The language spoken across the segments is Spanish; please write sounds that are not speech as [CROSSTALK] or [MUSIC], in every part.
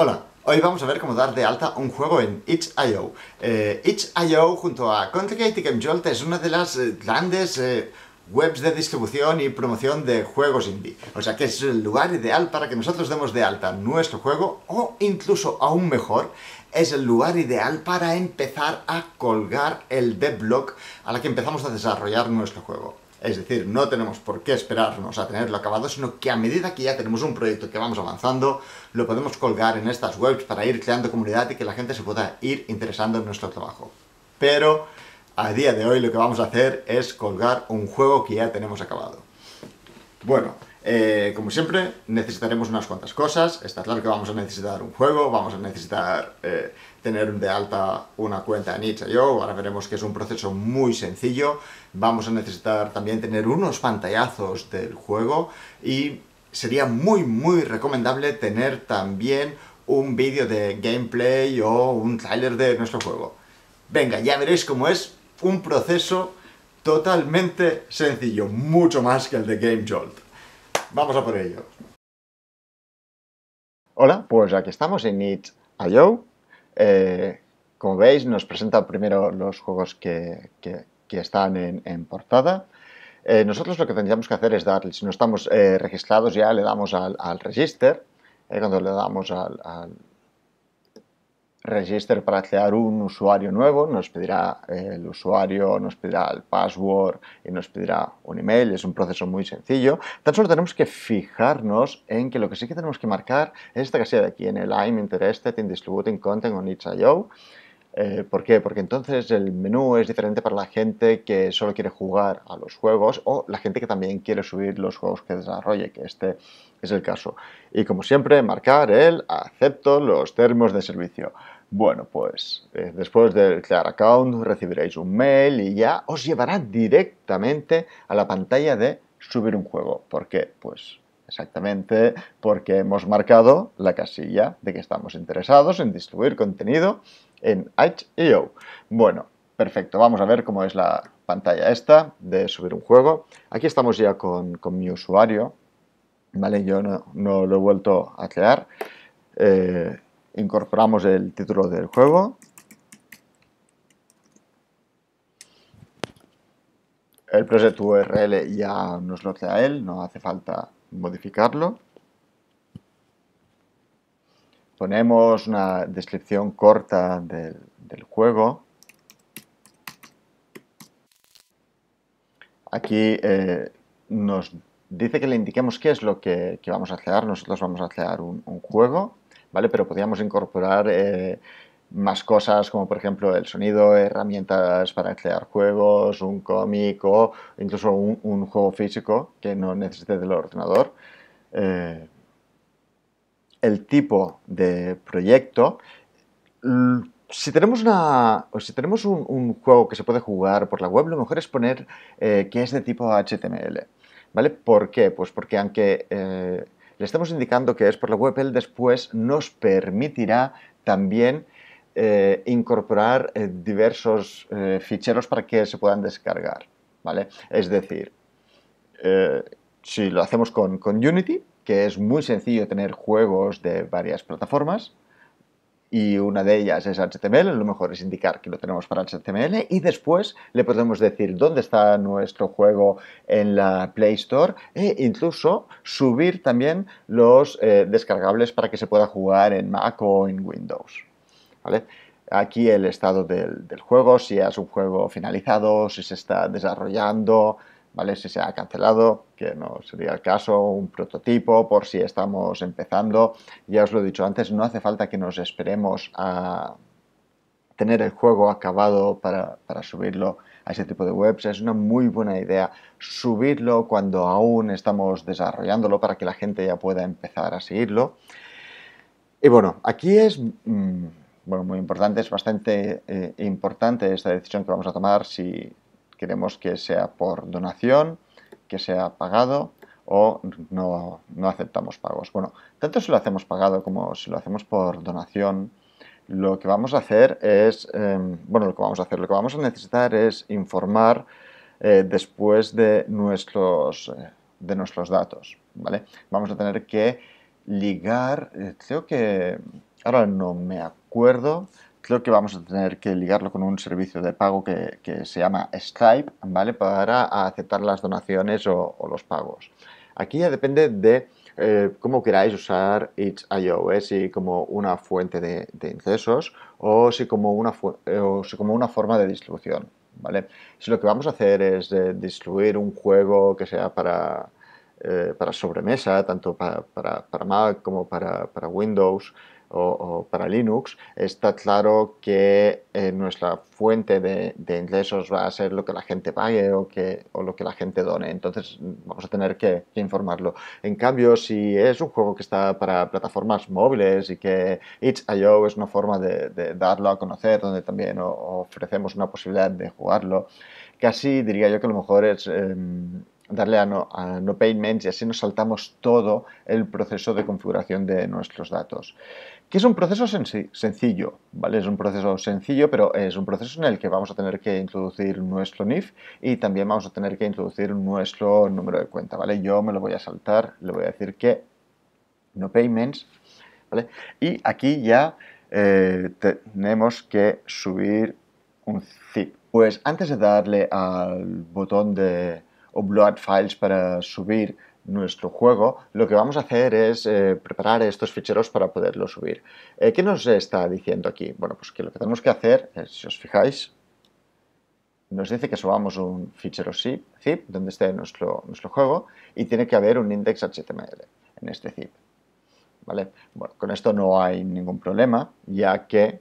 Hola, hoy vamos a ver cómo dar de alta un juego en itch.io. Eh, itch.io junto a Contacate y GameJolt es una de las eh, grandes eh, webs de distribución y promoción de juegos indie. O sea que es el lugar ideal para que nosotros demos de alta nuestro juego o incluso aún mejor, es el lugar ideal para empezar a colgar el devlog a la que empezamos a desarrollar nuestro juego. Es decir, no tenemos por qué esperarnos a tenerlo acabado, sino que a medida que ya tenemos un proyecto que vamos avanzando, lo podemos colgar en estas webs para ir creando comunidad y que la gente se pueda ir interesando en nuestro trabajo. Pero a día de hoy lo que vamos a hacer es colgar un juego que ya tenemos acabado. Bueno, eh, como siempre, necesitaremos unas cuantas cosas. Está claro que vamos a necesitar un juego, vamos a necesitar eh, tener de alta una cuenta en itch.io. Ahora veremos que es un proceso muy sencillo. Vamos a necesitar también tener unos pantallazos del juego y sería muy, muy recomendable tener también un vídeo de gameplay o un trailer de nuestro juego. Venga, ya veréis cómo es un proceso totalmente sencillo, mucho más que el de GameJolt. Vamos a por ello. Hola, pues aquí estamos en It.io. Eh, como veis, nos presenta primero los juegos que, están en, portada. Eh, nosotros lo que tendríamos que hacer es darle, si no estamos eh, registrados ya, le damos al, al register. cuando le damos al register para crear un usuario nuevo, nos pedirá el usuario, nos pedirá el password y nos pedirá un email, es un proceso muy sencillo. Tan solo tenemos que fijarnos en que lo que sí que tenemos que marcar es esta casilla de aquí, en el I'm interested in distributing content on itch.io. Eh, ¿Por qué? Porque entonces el menú es diferente para la gente que solo quiere jugar a los juegos o la gente que también quiere subir los juegos que desarrolle, que este es el caso. Y como siempre, marcar el acepto los términos de servicio. Bueno, pues eh, después del crear account recibiréis un mail y ya os llevará directamente a la pantalla de subir un juego. ¿Por qué? Pues exactamente porque hemos marcado la casilla de que estamos interesados en distribuir contenido en itch.io. Bueno, perfecto. Vamos a ver cómo es la pantalla esta de subir un juego. Aquí estamos ya con, mi usuario. ¿Vale? Yo no, lo he vuelto a crear. Eh, incorporamos el título del juego. El preset URL ya nos lo crea él, no hace falta modificarlo. Ponemos una descripción corta del, juego. Aquí eh, nos dice que le indiquemos qué es lo que, vamos a crear. Nosotros vamos a crear un juego. ¿vale? Pero podríamos incorporar eh, más cosas como por ejemplo el sonido, herramientas para crear juegos, un cómic o incluso un, juego físico que no necesite del ordenador. Eh, el tipo de proyecto. Si tenemos, una, si tenemos un, juego que se puede jugar por la web, lo mejor es poner eh, que es de tipo HTML. ¿Vale? ¿Por qué? Pues porque aunque le estamos indicando que es por la web, él después nos permitirá también eh, incorporar eh, diversos eh, ficheros para que se puedan descargar. ¿vale? Es decir, si lo hacemos con Unity, que es muy sencillo tener juegos de varias plataformas, y una de ellas es HTML, lo mejor es indicar que lo tenemos para HTML y después le podemos decir dónde está nuestro juego en la Play Store e incluso subir también los eh, descargables para que se pueda jugar en Mac o en Windows. Aquí el estado del juego, si es un juego finalizado, si se está desarrollando, ¿vale? Si se ha cancelado, que no sería el caso, un prototipo por si estamos empezando. Ya os lo he dicho antes, no hace falta que nos esperemos a tener el juego acabado para, subirlo a ese tipo de webs. Es una muy buena idea subirlo cuando aún estamos desarrollándolo para que la gente ya pueda empezar a seguirlo. Y bueno, aquí es mm, bueno, muy importante, es bastante eh, importante esta decisión que vamos a tomar si queremos que sea por donación, que sea pagado o no, aceptamos pagos. Bueno, tanto si lo hacemos pagado como si lo hacemos por donación, lo que vamos a hacer es, em, bueno, lo que vamos a hacer, lo que vamos a necesitar es informar eh, después de nuestros, eh, de nuestros datos, ¿vale? Vamos a tener que ligar, eh, creo que ahora no me acuerdo, creo que vamos a tener que ligarlo con un servicio de pago que, se llama Stripe, ¿vale? Para aceptar las donaciones o, los pagos. Aquí ya depende de eh, cómo queráis usar itch.io, ¿eh? si como una fuente de, ingresos o si como una, eh, o si como una forma de distribución. ¿vale? Si lo que vamos a hacer es distribuir un juego que sea para, para sobremesa, tanto para, para, Mac como para, para Windows, o, para Linux, está claro que eh, nuestra fuente de, ingresos va a ser lo que la gente pague o, lo que la gente done. Entonces vamos a tener que, informarlo. En cambio, si es un juego que está para plataformas móviles y que itch.io es una forma de, darlo a conocer, donde también ofrecemos una posibilidad de jugarlo, casi diría yo que a lo mejor es... Em, darle a no, a no payments y así nos saltamos todo el proceso de configuración de nuestros datos que es un proceso sencillo, ¿vale? Es un proceso sencillo, pero es un proceso en el que vamos a tener que introducir nuestro NIF y también vamos a tener que introducir nuestro número de cuenta, ¿vale? Yo me lo voy a saltar, le voy a decir que no payments, ¿vale? Y aquí ya eh, tenemos que subir un zip. Pues antes de darle al botón de upload files para subir nuestro juego, lo que vamos a hacer es eh, preparar estos ficheros para poderlos subir. Eh, ¿Qué nos está diciendo aquí? Bueno, pues que lo que tenemos que hacer, si os fijáis, nos dice que subamos un fichero zip, zip donde esté nuestro, nuestro juego y tiene que haber un index HTML en este zip. ¿Vale? Bueno, con esto no hay ningún problema, ya que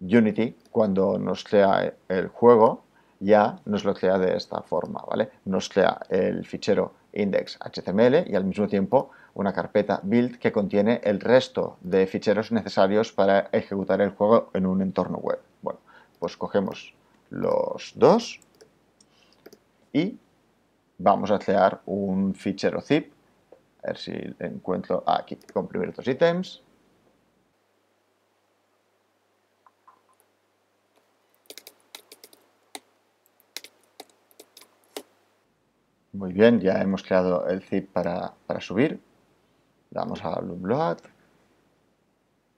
Unity, cuando nos crea el juego, ya nos lo crea de esta forma, ¿vale? Nos crea el fichero index.html y al mismo tiempo una carpeta build que contiene el resto de ficheros necesarios para ejecutar el juego en un entorno web. Bueno, pues cogemos los dos y vamos a crear un fichero zip. A ver si encuentro aquí, comprimir dos ítems. Muy bien, ya hemos creado el zip para, subir. Damos a upload,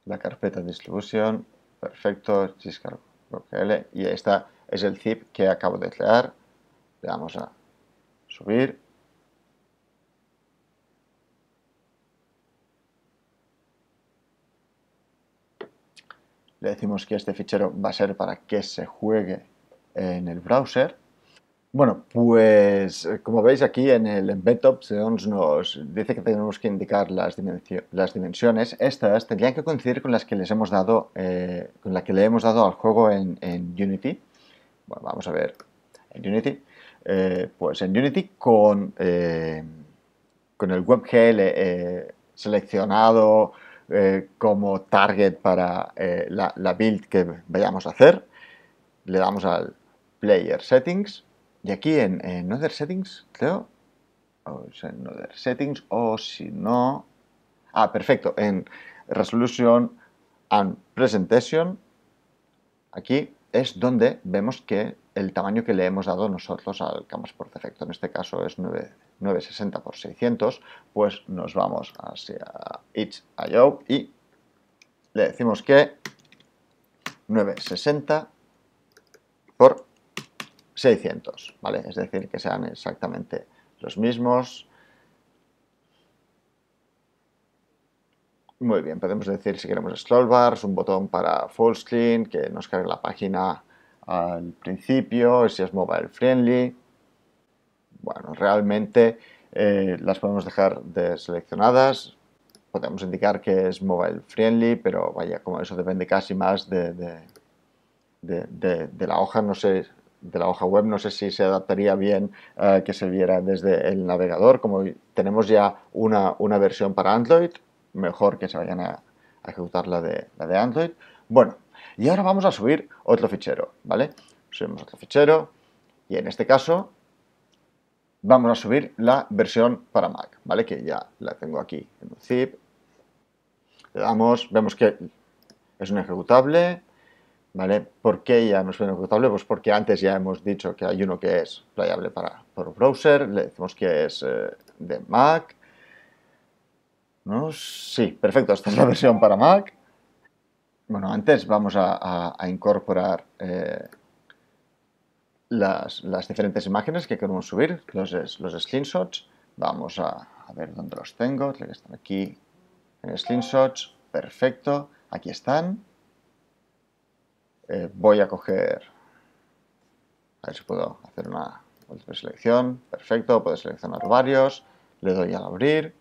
la carpeta distribución, perfecto, y esta es el zip que acabo de crear. Le damos a subir. Le decimos que este fichero va a ser para que se juegue en el browser bueno, pues eh, como veis aquí en el embed nos dice que tenemos que indicar las, dimensiones. Estas tendrían que coincidir con las que les hemos dado, eh, con la que le hemos dado al juego en, Unity. Bueno, vamos a ver en Unity. Eh, pues en Unity con, el WebGL seleccionado como target para la build que vayamos a hacer, le damos al Player Settings y aquí en, Other Settings, creo, o en Other Settings, o si no... Ah, perfecto, en Resolution and Presentation, aquí es donde vemos que el tamaño que le hemos dado nosotros al canvas por defecto, en este caso es 960 x 600, pues nos vamos hacia itch.io y le decimos que 960 por 600, ¿vale? Es decir, que sean exactamente los mismos. Muy bien, podemos decir si queremos scroll bars, un botón para full screen, que nos cargue la página al principio, si es mobile friendly. Bueno, realmente eh, las podemos dejar deseleccionadas. Podemos indicar que es mobile friendly, pero vaya, como eso depende casi más de, de, de, de la hoja, no sé de la hoja web. No sé si se adaptaría bien eh, que se viera desde el navegador. Como tenemos ya una, versión para Android, mejor que se vayan a, ejecutar la de, la de Android. Bueno, y ahora vamos a subir otro fichero, ¿vale? Subimos otro fichero y en este caso vamos a subir la versión para Mac, ¿vale? Que ya la tengo aquí en un zip. Le damos, vemos que es un ejecutable, ¿Por qué ya no es ejecutable? Pues porque antes ya hemos dicho que hay uno que es playable para, por browser, le decimos que es eh, de Mac. ¿No? Sí, perfecto, esta es la [LAUGHS] versión para Mac. Bueno, antes vamos a, incorporar eh, las, diferentes imágenes que queremos subir, los, los screenshots. Vamos a, ver dónde los tengo, están aquí en screenshots. Perfecto, aquí están. Eh, voy a coger, a ver si puedo hacer una otra selección. Perfecto, puedo seleccionar varios. Le doy a abrir.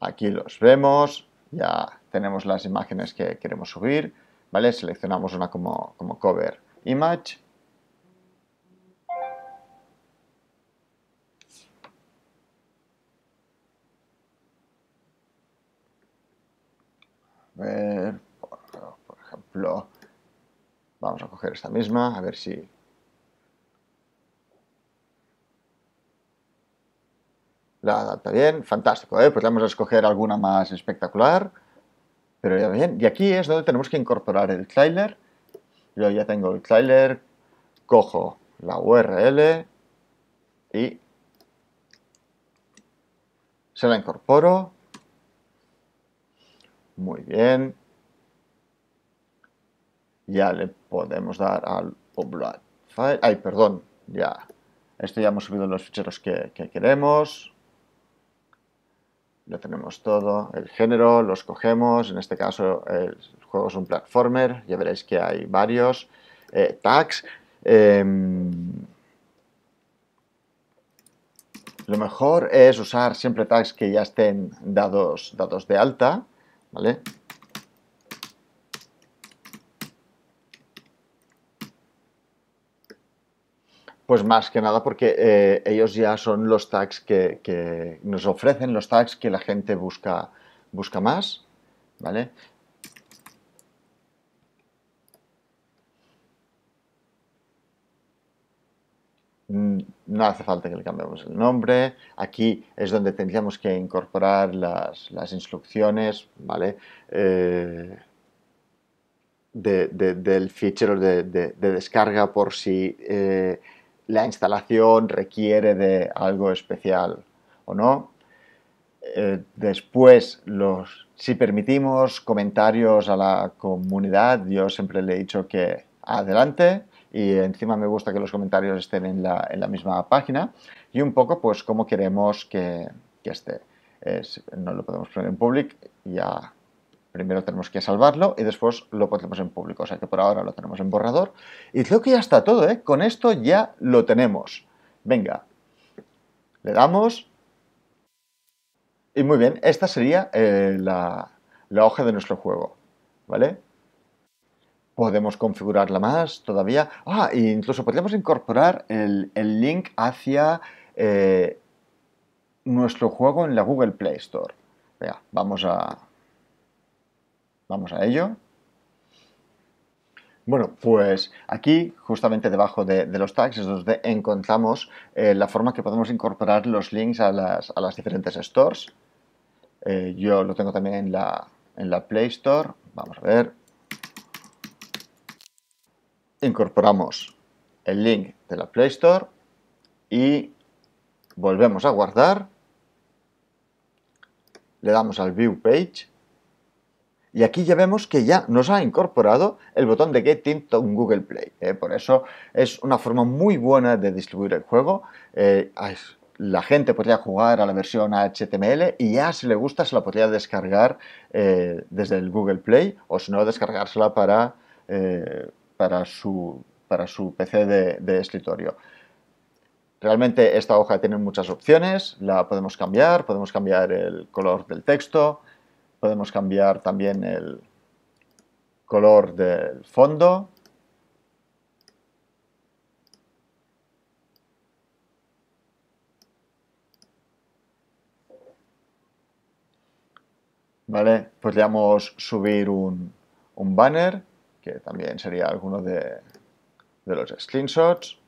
Aquí los vemos. Ya tenemos las imágenes que queremos subir. ¿Vale? Seleccionamos una como, como cover image. A ver, ejemplo, vamos a coger esta misma, a ver si la adapta bien, fantástico, ¿eh? pues vamos a escoger alguna más espectacular, pero ya bien, y aquí es donde tenemos que incorporar el trailer, yo ya tengo el trailer, cojo la URL y se la incorporo, muy bien, ya le podemos dar al upload file, ay perdón, ya, esto ya hemos subido los ficheros que queremos, lo tenemos todo, el género, los cogemos, en este caso el juego es un platformer, ya veréis que hay varios, eh, tags, em, lo mejor es usar siempre tags que ya estén dados, dados de alta, ¿vale? Pues más que nada porque eh, ellos ya son los tags que, nos ofrecen, los tags que la gente busca, busca más, ¿vale? Mm, no hace falta que le cambiemos el nombre. Aquí es donde tendríamos que incorporar las, instrucciones, ¿vale? Eh, del fichero de, descarga por si eh, la instalación requiere de algo especial o no. Eh, después, los, si permitimos comentarios a la comunidad, yo siempre le he dicho que adelante y encima me gusta que los comentarios estén en la, misma página y un poco pues cómo queremos que, esté. no lo podemos poner en public, ya Primero tenemos que salvarlo y después lo ponemos en público. O sea que por ahora lo tenemos en borrador. Y creo que ya está todo, ¿eh? Con esto ya lo tenemos. Venga, le damos. Y muy bien, esta sería eh, la, hoja de nuestro juego. ¿Vale? Podemos configurarla más todavía. Ah, e incluso podríamos incorporar el, link hacia eh, nuestro juego en la Google Play Store. Venga, vamos a, Vamos a ello. Bueno, pues aquí, justamente debajo de, los tags, es donde encontramos eh, la forma que podemos incorporar los links a las, diferentes stores. Eh, yo lo tengo también en la, en la Play Store. Vamos a ver. Incorporamos el link de la Play Store y volvemos a guardar. Le damos al View Page y aquí ya vemos que ya nos ha incorporado el botón de Get Into Google Play. ¿eh? Por eso es una forma muy buena de distribuir el juego. Eh, la gente podría jugar a la versión HTML y ya si le gusta se la podría descargar eh, desde el Google Play o si no descargársela para, para, su, para su PC de escritorio. Realmente esta hoja tiene muchas opciones, la podemos cambiar, podemos cambiar el color del texto, Podemos cambiar también el color del fondo. ¿Vale? Podríamos subir un, un banner, que también sería alguno de, de los screenshots.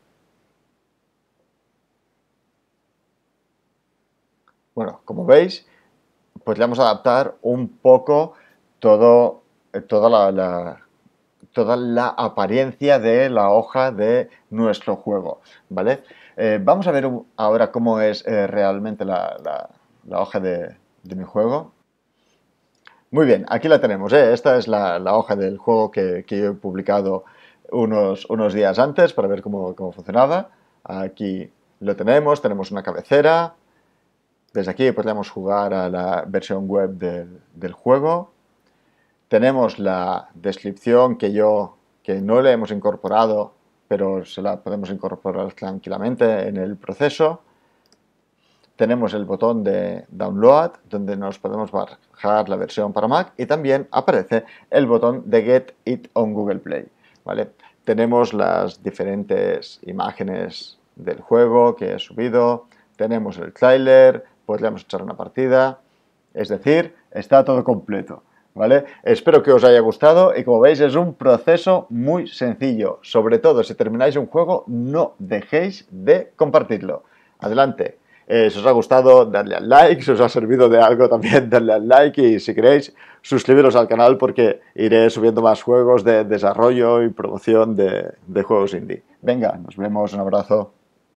Bueno, como veis, podríamos adaptar un poco eh, toda, la, toda la apariencia de la hoja de nuestro juego, ¿vale? Eh, vamos a ver ahora cómo es eh, realmente la, la hoja de, mi juego. Muy bien, aquí la tenemos. Esta es la, hoja del juego que, yo he publicado unos, unos días antes para ver cómo, funcionaba. Aquí lo tenemos, tenemos una cabecera. Desde aquí podríamos jugar a la versión web del juego. Tenemos la descripción que yo, que no le hemos incorporado, pero se la podemos incorporar tranquilamente en el proceso. Tenemos el botón de Download, donde nos podemos bajar la versión para Mac y también aparece el botón de Get It on Google Play. ¿vale? Tenemos las diferentes imágenes del juego que he subido, tenemos el trailer, podríamos echar una partida, es decir, está todo completo. ¿vale? Espero que os haya gustado y como veis es un proceso muy sencillo. Sobre todo, si termináis un juego, no dejéis de compartirlo. Adelante. Eh, si os ha gustado, dadle al like, si os ha servido de algo también, [LAUGHS] dadle al like y si queréis, suscribiros al canal porque iré subiendo más juegos de desarrollo y promoción de, de juegos indie. Venga, nos vemos, un abrazo.